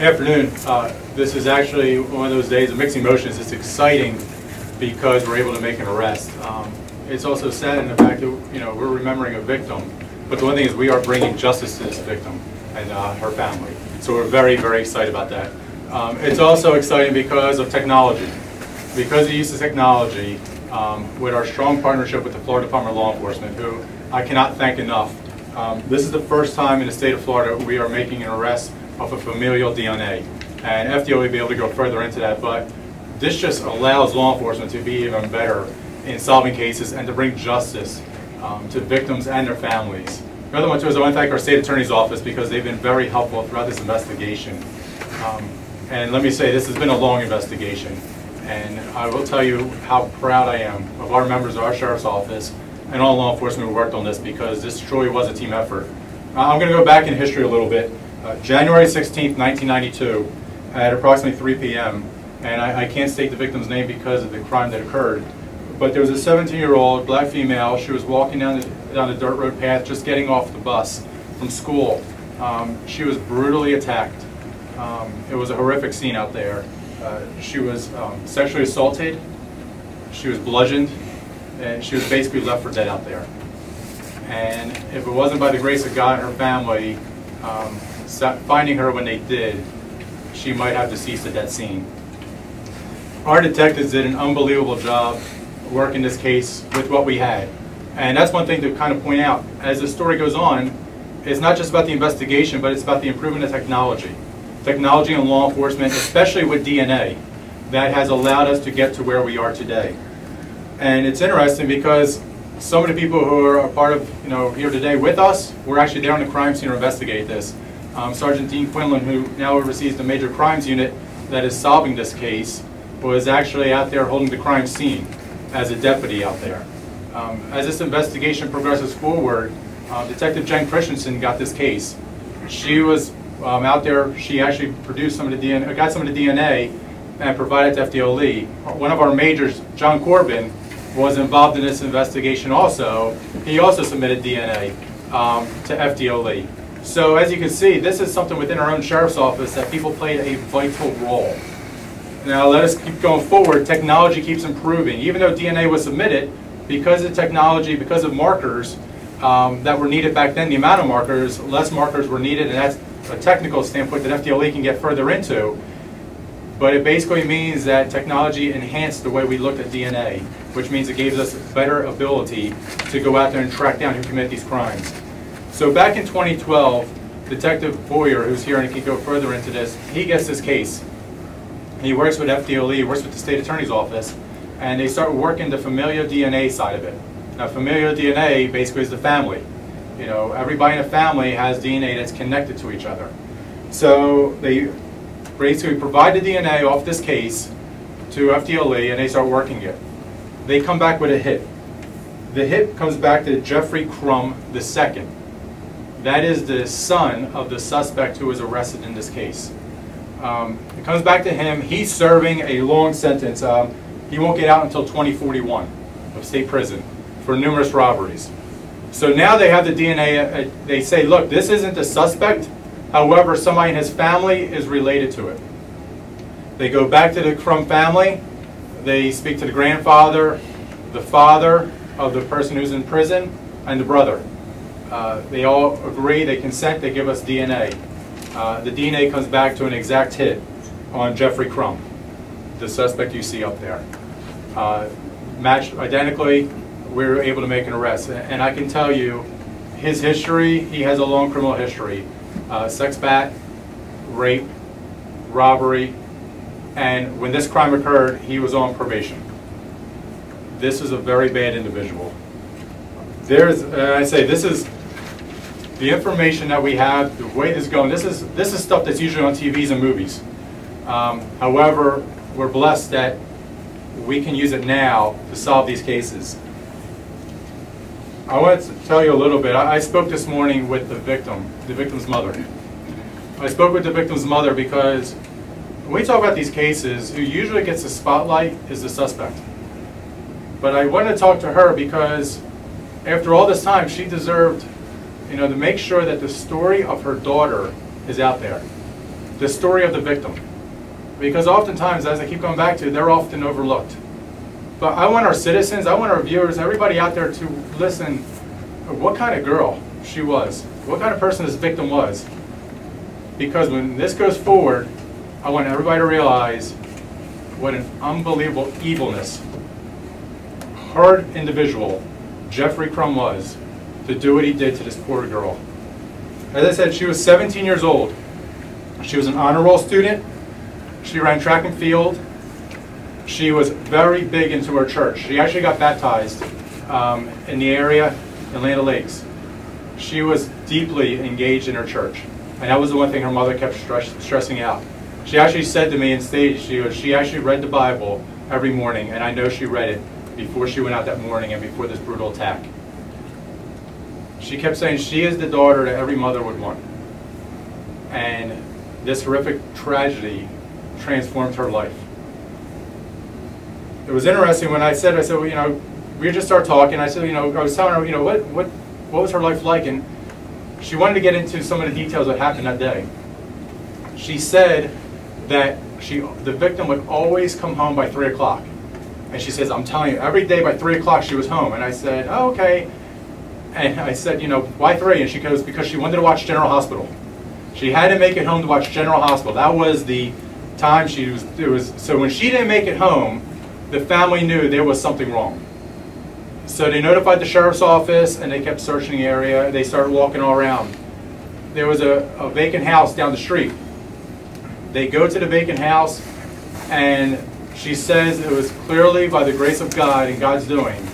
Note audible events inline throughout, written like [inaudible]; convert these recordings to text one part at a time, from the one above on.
Afternoon. Uh, This is actually one of those days of mixing emotions. It's exciting because we're able to make an arrest. Um, It's also sad in the fact that, you know, we're remembering a victim, but the one thing is we are bringing justice to this victim and uh, her family. So we're very, very excited about that. Um, It's also exciting because of technology. Because of the use of technology, um, with our strong partnership with the Florida Department of Law Enforcement, who I cannot thank enough. Um, This is the first time in the state of Florida we are making an arrest of a familial DNA. And FDLE will be able to go further into that, but this just allows law enforcement to be even better in solving cases and to bring justice um, to victims and their families. The other one too is I want to thank our state attorney's office because they've been very helpful throughout this investigation. Um, And let me say, this has been a long investigation. And I will tell you how proud I am of our members of our sheriff's office and all law enforcement who worked on this because this truly was a team effort. Uh, I'm going to go back in history a little bit. Uh, January 16th, 1992, at approximately 3 p.m., and I, I can't state the victim's name because of the crime that occurred, but there was a 17-year-old black female. She was walking down the, down the dirt road path, just getting off the bus from school. Um, she was brutally attacked. Um, it was a horrific scene out there. Uh, she was um, sexually assaulted, she was bludgeoned, and she was basically left for dead out there. And if it wasn't by the grace of God and her family, um, finding her when they did, she might have deceased at that scene. Our detectives did an unbelievable job working this case with what we had. And that's one thing to kind of point out. As the story goes on, it's not just about the investigation, but it's about the improvement of technology. Technology in law enforcement, especially with DNA, that has allowed us to get to where we are today. And it's interesting because some of the people who are a part of, you know, here today with us, were actually there on the crime scene to investigate this. Um, Sergeant Dean Quinlan, who now oversees the major crimes unit that is solving this case, was actually out there holding the crime scene as a deputy out there. Um, as this investigation progresses forward, uh, Detective Jen Christensen got this case. She was um, out there, she actually produced some of the DNA, got some of the DNA and provided to FDLE. One of our majors, John Corbin, was involved in this investigation also. He also submitted DNA um, to FDLE. So as you can see, this is something within our own sheriff's office that people played a vital role. Now let us keep going forward. Technology keeps improving. Even though DNA was submitted, because of technology, because of markers um, that were needed back then, the amount of markers, less markers were needed, and that's a technical standpoint that FDLE can get further into. But it basically means that technology enhanced the way we looked at DNA, which means it gave us better ability to go out there and track down who committed these crimes. So back in 2012, Detective Boyer, who's here and can go further into this, he gets this case. He works with FDLE, works with the state attorney's office, and they start working the familial DNA side of it. Now, familial DNA basically is the family. You know, everybody in a family has DNA that's connected to each other. So they basically provide the DNA off this case to FDLE, and they start working it. They come back with a hit. The hit comes back to Jeffrey Crum II. That is the son of the suspect who was arrested in this case. Um, it comes back to him. He's serving a long sentence. Um, he won't get out until 2041 of state prison for numerous robberies. So now they have the DNA. Uh, they say, look, this isn't the suspect. However, somebody in his family is related to it. They go back to the Crum family. They speak to the grandfather, the father of the person who's in prison, and the brother. Uh, they all agree, they consent, they give us DNA. Uh, the DNA comes back to an exact hit on Jeffrey Crum, the suspect you see up there. Uh, matched identically, we were able to make an arrest. And I can tell you, his history, he has a long criminal history. Uh, sex bat, rape, robbery, and when this crime occurred, he was on probation. This is a very bad individual. There's, I say, this is the information that we have, the way this is going. This is this is stuff that's usually on TVs and movies. Um, however, we're blessed that we can use it now to solve these cases. I want to tell you a little bit. I, I spoke this morning with the victim, the victim's mother. I spoke with the victim's mother because when we talk about these cases, who usually gets the spotlight is the suspect. But I wanted to talk to her because after all this time, she deserved, you know, to make sure that the story of her daughter is out there. the story of the victim. Because oftentimes, as I keep going back to, they're often overlooked. But I want our citizens, I want our viewers, everybody out there to listen what kind of girl she was, what kind of person this victim was. Because when this goes forward, I want everybody to realize what an unbelievable evilness hard individual Jeffrey Crum was to do what he did to this poor girl. As I said, she was 17 years old. She was an honor roll student. She ran track and field. She was very big into her church. She actually got baptized um, in the area in Land Lakes. She was deeply engaged in her church. And that was the one thing her mother kept stress stressing out. She actually said to me in stage, she, was, she actually read the Bible every morning, and I know she read it before she went out that morning and before this brutal attack. She kept saying she is the daughter that every mother would want. And this horrific tragedy transformed her life. It was interesting when I said, I said, well, you know, we just started talking. I said, you know, I was telling her, you know, what, what, what was her life like? And she wanted to get into some of the details that happened that day. She said that she, the victim would always come home by 3 o'clock. And she says, I'm telling you, every day by 3 o'clock she was home. And I said, oh, okay. And I said, you know, why 3? And she goes, because she wanted to watch General Hospital. She had to make it home to watch General Hospital. That was the time she was, it was, so when she didn't make it home, the family knew there was something wrong. So they notified the sheriff's office and they kept searching the area. They started walking all around. There was a, a vacant house down the street. They go to the vacant house and she says it was clearly by the grace of God and God's doing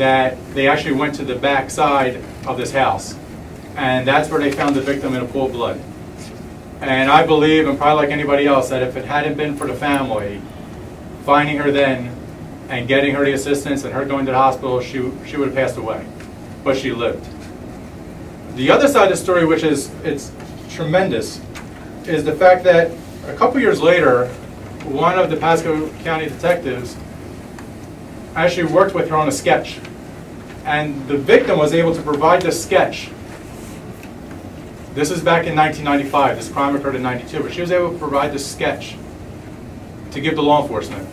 that they actually went to the back side of this house. And that's where they found the victim in a pool of blood. And I believe, and probably like anybody else, that if it hadn't been for the family finding her then and getting her the assistance and her going to the hospital, she, she would have passed away. But she lived. The other side of the story, which is it's tremendous, is the fact that a couple years later, one of the Pasco County detectives actually worked with her on a sketch. And the victim was able to provide the sketch. This is back in 1995. This crime occurred in 92. But she was able to provide the sketch to give to law enforcement.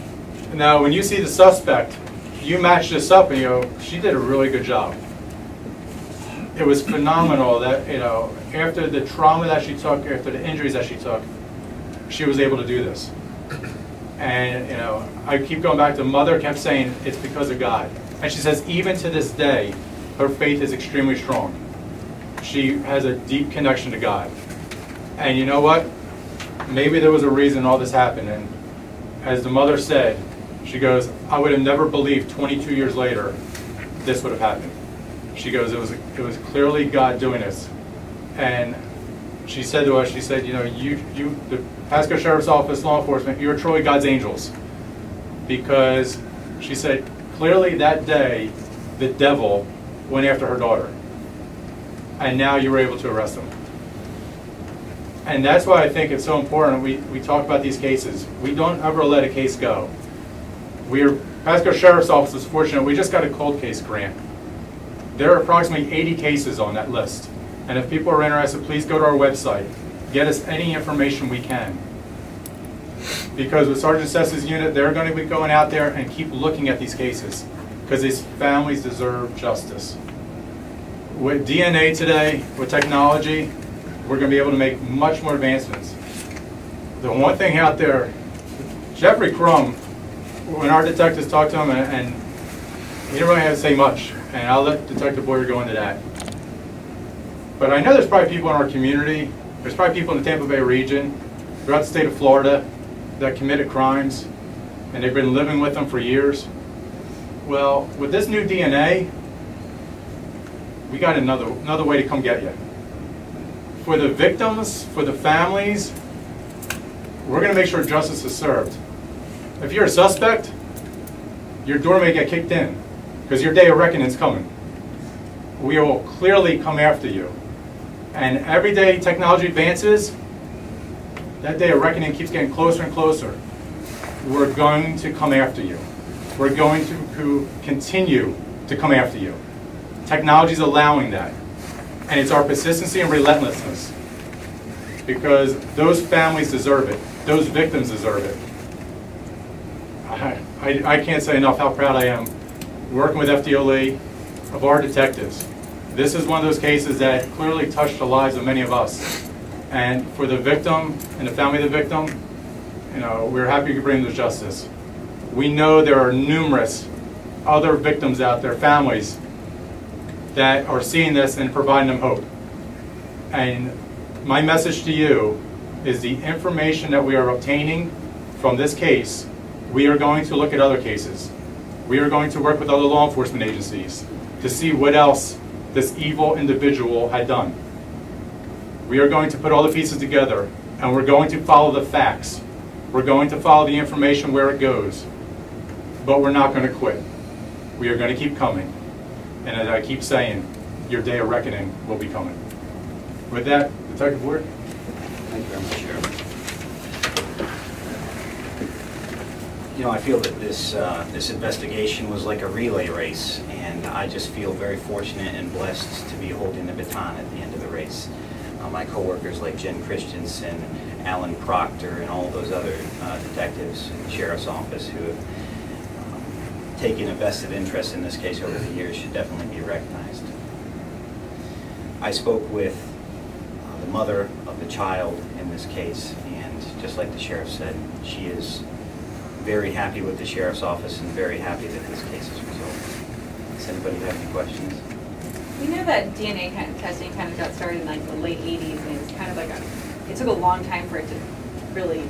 Now, when you see the suspect, you match this up and you go, she did a really good job. It was phenomenal that, you know, after the trauma that she took, after the injuries that she took, she was able to do this. And, you know, I keep going back to mother kept saying it's because of God. And she says even to this day, her faith is extremely strong. She has a deep connection to God. And you know what? Maybe there was a reason all this happened. And as the mother said, she goes, I would have never believed 22 years later this would have happened. She goes, it was, it was clearly God doing this. And she said to us, she said, you know, you, you, the Pasco Sheriff's Office, law enforcement, you're truly God's angels. Because she said, clearly that day, the devil went after her daughter. And now you were able to arrest him. And that's why I think it's so important. We, we talk about these cases. We don't ever let a case go. We're, Pasco Sheriff's Office is fortunate. We just got a cold case grant. There are approximately 80 cases on that list. And if people are interested, please go to our website. Get us any information we can. Because with Sergeant Sess's unit, they're going to be going out there and keep looking at these cases. Because these families deserve justice. With DNA today, with technology, we're going to be able to make much more advancements. The one thing out there, Jeffrey Crum, when our detectives talked to him, and, and he didn't really have to say much, and I'll let Detective Boyer go into that. But I know there's probably people in our community, there's probably people in the Tampa Bay region, throughout the state of Florida, that committed crimes, and they've been living with them for years. Well, with this new DNA, we got another, another way to come get you for the victims, for the families, we're going to make sure justice is served. If you're a suspect, your door may get kicked in because your day of reckoning is coming. We will clearly come after you. And every day technology advances, that day of reckoning keeps getting closer and closer. We're going to come after you. We're going to continue to come after you. Technology is allowing that and it's our persistency and relentlessness. because those families deserve it. Those victims deserve it. I, I, I can't say enough how proud I am working with FDLE, of our detectives. This is one of those cases that clearly touched the lives of many of us. And for the victim and the family of the victim, you know, we're happy to bring them to justice. We know there are numerous other victims out there, families, that are seeing this and providing them hope. And my message to you is the information that we are obtaining from this case, we are going to look at other cases. We are going to work with other law enforcement agencies to see what else this evil individual had done. We are going to put all the pieces together and we're going to follow the facts. We're going to follow the information where it goes. But we're not going to quit. We are going to keep coming. And as I keep saying, your day of reckoning will be coming. With that, Detective Ward. Thank you very much, Sheriff. You know, I feel that this, uh, this investigation was like a relay race, and I just feel very fortunate and blessed to be holding the baton at the end of the race. Uh, My coworkers like Jen Christensen, Alan Proctor, and all those other uh, detectives in the sheriff's office who have um, taken a vested interest in this case over the years should definitely be recognized. I spoke with uh, the mother of the child in this case, and just like the sheriff said, she is very happy with the sheriff's office and very happy that this case is resolved. Does anybody have any questions? We know that DNA kind of testing kind of got started in like the late eighties and it's kind of like a, it took a long time for it to really,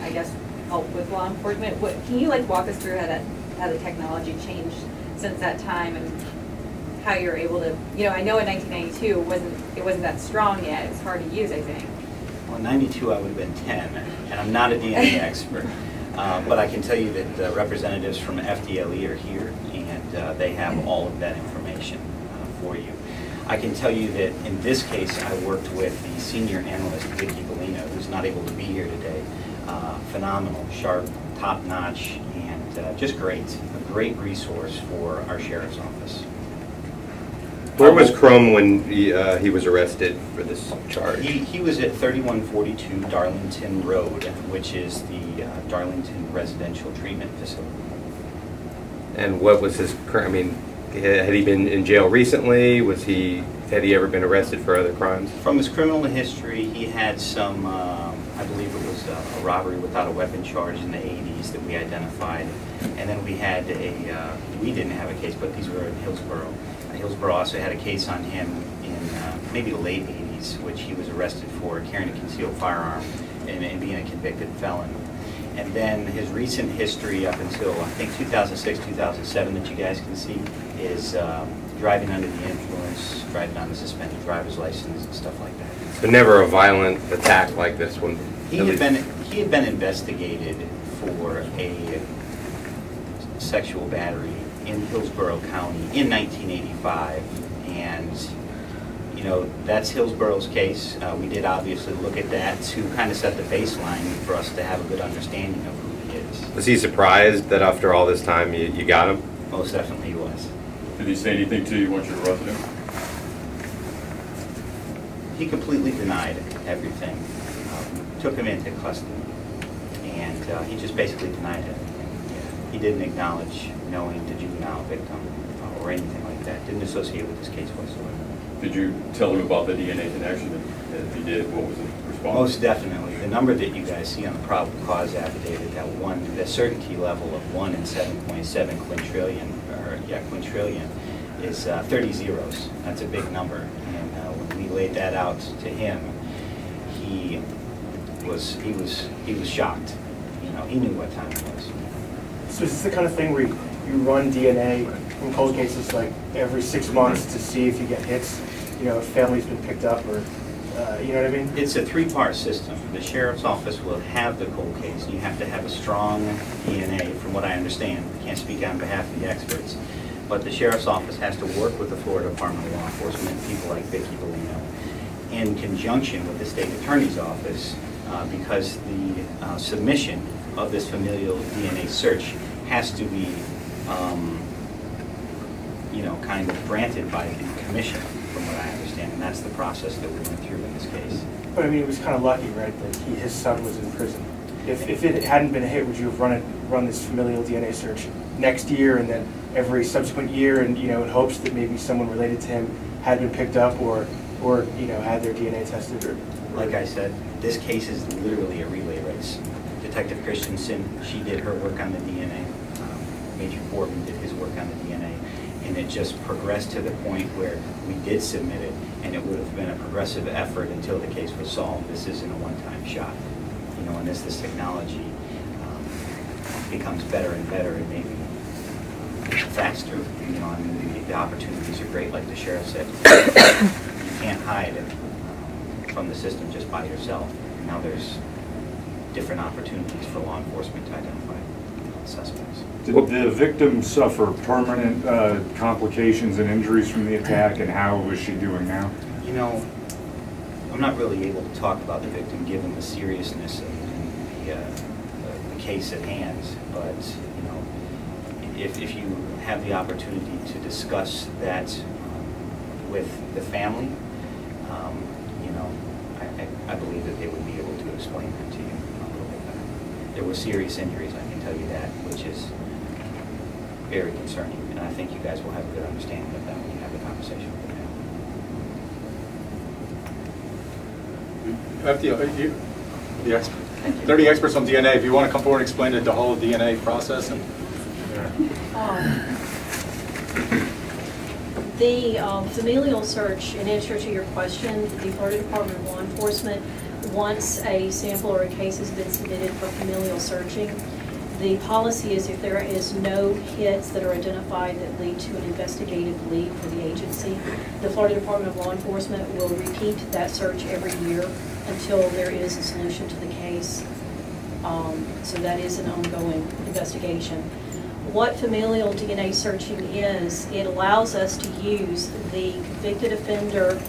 I guess, help with law enforcement. What, can you like walk us through how that, how the technology changed since that time and how you're able to, you know, I know in nineteen ninety-two, it wasn't, it wasn't that strong yet, it's hard to use, I think. Well, in 92, I would have been 10, and I'm not a DNA [laughs] expert. Uh, But I can tell you that the representatives from FDLE are here, and uh, they have [laughs] all of that information uh, for you. I can tell you that in this case, I worked with the senior analyst, Vicki Bellino, who's not able to be here today. Uh, Phenomenal, sharp, top-notch, and uh, just great. A great resource for our sheriff's office. Where was Crum when he, uh, he was arrested for this charge? He, he was at 3142 Darlington Road, which is the uh, Darlington Residential Treatment Facility. And what was his current, I mean, had he been in jail recently? Was he, had he ever been arrested for other crimes? From his criminal history, he had some, um, I believe it was uh, a robbery without a weapon charge in the 80s that we identified. And then we had a, uh, we didn't have a case, but these were in Hillsborough. Uh, Hillsborough also had a case on him in uh, maybe the late 80s, which he was arrested for carrying a concealed firearm and, and being a convicted felon. And then his recent history up until, I think, 2006, 2007 that you guys can see is um, driving under the influence, driving on a suspended driver's license and stuff like that. So never a violent attack like this one? He had been, he had been investigated for a sexual battery in Hillsborough County in 1985. And, you know, that's Hillsborough's case. Uh, We did obviously look at that to kind of set the baseline for us to have a good understanding of who he is. Was he surprised that after all this time you, you got him? Most definitely. Did he say anything to you once you arrested him? He completely denied everything. Um, Took him into custody. And uh, he just basically denied everything. He didn't acknowledge knowing the juvenile victim uh, or anything like that. Didn't associate with this case whatsoever. Did you tell him about the DNA connection? And If he did, what was his response? Most definitely. The number that you guys see on the probable cause affidavit, that one, the certainty level of one in seven point seven quintillion, or, yeah, quintillion, is uh, thirty zeros. That's a big number. And uh, when we laid that out to him, he was, he was, he was shocked. You know, he knew what time it was. So is this the kind of thing where you you run DNA in cold cases like every six months to see if you get hits? You know, if family's been picked up or, uh, you know what I mean? It's a three-part system. The sheriff's office will have the cold case. You have to have a strong DNA, from what I understand. I can't speak on behalf of the experts. But the sheriff's office has to work with the Florida Department of Law Enforcement, people like Vicki Bellino, in conjunction with the state attorney's office, uh, because the uh, submission of this familial DNA search has to be, um, you know, kind of granted by the commission. From what I understand, and that's the process that we went through in this case. But I mean, it was kind of lucky, right, that he, his son was in prison. If, if it hadn't been a hit, would you have run it, run this familial DNA search next year and then every subsequent year and, you know, in hopes that maybe someone related to him had been picked up or, or, you know, had their DNA tested or? Like I said, this case is literally a relay race. Detective Christensen, she did her work on the DNA. Um, Major Corbin did his work on the DNA. And it just progressed to the point where we did submit it, and it would have been a progressive effort until the case was solved. This isn't a one-time shot. You know, and as this technology um, becomes better and better, and maybe faster, you know, I mean, the- the opportunities are great, like the sheriff said. You can't hide it from the system just by yourself. Now there's different opportunities for law enforcement to identify suspects. Did the victim suffer permanent uh, complications and injuries from the attack, and how was she doing now? You know, I'm not really able to talk about the victim, given the seriousness of the, uh, the- the case at hand, but, you know, if, if you have the opportunity to discuss that um, with the family, um, you know, I, I- I believe that they would be able to explain that to you a little bit better. There were serious injuries, I can tell you that, which is very concerning, and I think you guys will have a good understanding of that when you have the conversation with the family. Have the, uh, you, the expert, they're the experts on DNA. If you want to come forward and explain the whole DNA process and. Um, The um, familial search, in answer to your question, the Florida Department of Law Enforcement, once a sample or a case has been submitted for familial searching, the policy is if there is no hits that are identified that lead to an investigative lead for the agency, the Florida Department of Law Enforcement will repeat that search every year until there is a solution to the case. Um, So that is an ongoing investigation. What familial DNA searching is, it allows us to use the convicted offender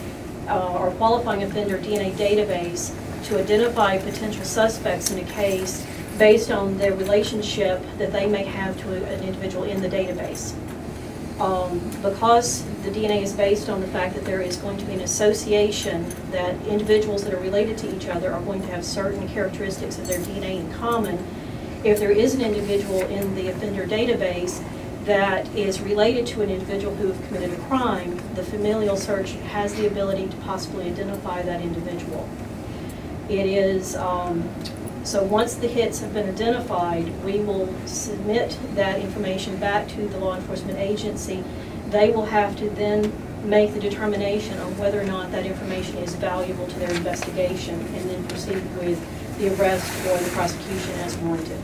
uh, or qualifying offender DNA database to identify potential suspects in a case based on the relationship that they may have to an individual in the database. Um, Because the DNA is based on the fact that there is going to be an association, that individuals that are related to each other are going to have certain characteristics of their DNA in common, if there is an individual in the offender database that is related to an individual who have committed a crime, the familial search has the ability to possibly identify that individual. It is, um, so once the hits have been identified, we will submit that information back to the law enforcement agency. They will have to then make the determination on whether or not that information is valuable to their investigation and then proceed with the arrest or the prosecution as warranted.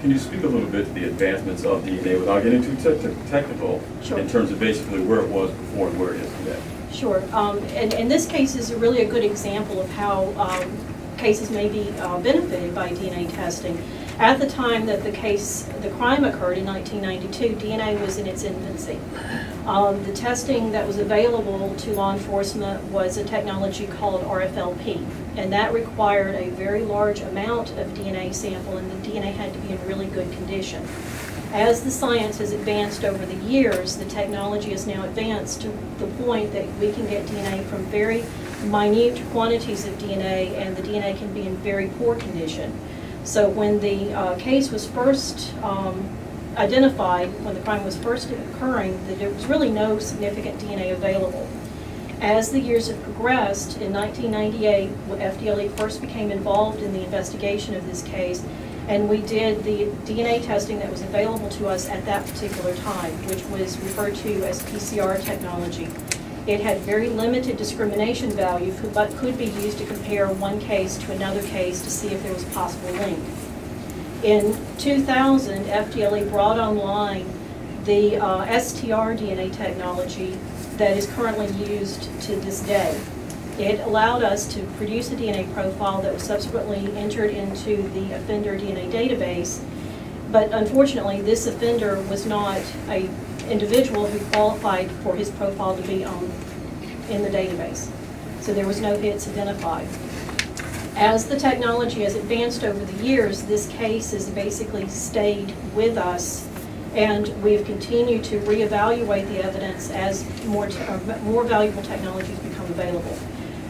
Can you speak a little bit to the advancements of DNA without getting too te- te- technical? Sure. In terms of basically where it was before and where it is today? Sure, um, and, and this case is really a good example of how um, cases may be uh, benefited by DNA testing. At the time that the case, the crime occurred in 1992, DNA was in its infancy. Um, The testing that was available to law enforcement was a technology called RFLP, and that required a very large amount of DNA sample, and the DNA had to be in really good condition. As the science has advanced over the years, the technology has now advanced to the point that we can get DNA from very minute quantities of DNA, and the DNA can be in very poor condition. So when the uh, case was first um, identified, when the crime was first occurring, that there was really no significant DNA available. As the years have progressed, in 1998, when FDLE first became involved in the investigation of this case, and we did the DNA testing that was available to us at that particular time, which was referred to as PCR technology. It had very limited discrimination value, but could be used to compare one case to another case to see if there was a possible link. In 2000, FDLE brought online the uh, STR DNA technology that is currently used to this day. It allowed us to produce a DNA profile that was subsequently entered into the offender DNA database. But unfortunately, this offender was not a individual who qualified for his profile to be on, in the database. So there was no hits identified. As the technology has advanced over the years, this case has basically stayed with us And we've continued to reevaluate the evidence as more, uh, more valuable technologies become available.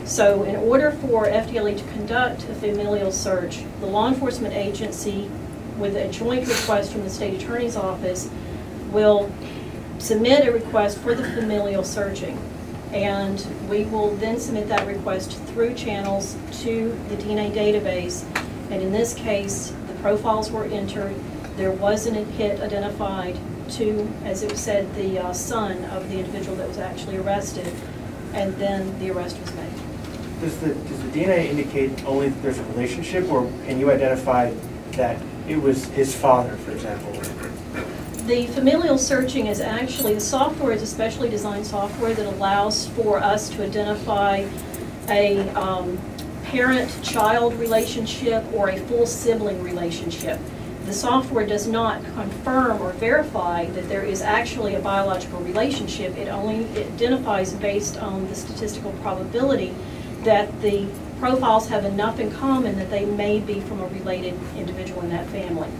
So in order for FDLE to conduct a familial search, the law enforcement agency, with a joint request from the state attorney's office, will submit a request for the familial searching. And we will then submit that request through channels to the DNA database. And in this case, the profiles were entered. There was an hit identified to, as it was said, the uh, son of the individual that was actually arrested. And then the arrest was made. Does the, does the DNA indicate only that there's a relationship, or can you identify that it was his father, for example? The familial searching is actually, the software is a specially designed software that allows for us to identify a um, parent-child relationship or a full sibling relationship. The software does not confirm or verify that there is actually a biological relationship. It only identifies based on the statistical probability that the profiles have enough in common that they may be from a related individual in that family.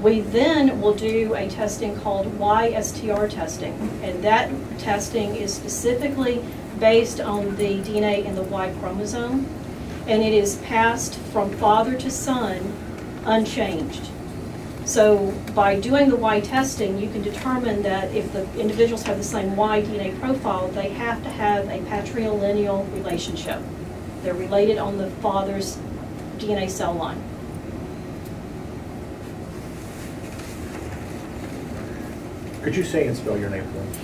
We then will do a testing called YSTR testing, and that testing is specifically based on the DNA in the Y chromosome, and it is passed from father to son unchanged. So by doing the Y testing, you can determine that if the individuals have the same Y DNA profile, they have to have a patrilineal relationship. They're related on the father's DNA cell line. Could you say and spell your name, please?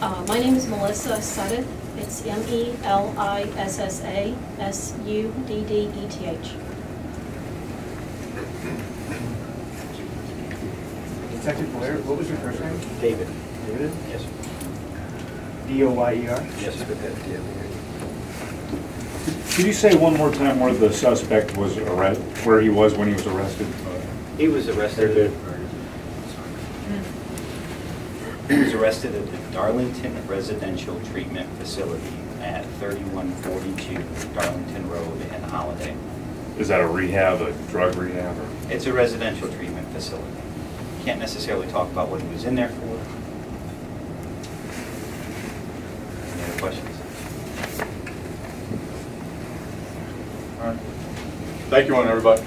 Uh, My name is Melissa Suddeth. It's M-E-L-I-S-S-A-S-U-D-D-E-T-H. Detective Boyer, what was your first name? David? David? Yes. B-O-Y-E-R? Yes, Could you say one more time where the suspect was arrested, where he was when he was arrested? He was arrested. He was arrested at the Darlington Residential Treatment Facility at 3142 Darlington Road in Holiday. Is that a rehab, a drug rehab, or? It's a residential treatment facility. Can't necessarily talk about what he was in there for. Any other questions? All right. Thank you, on everybody.